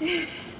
Gott.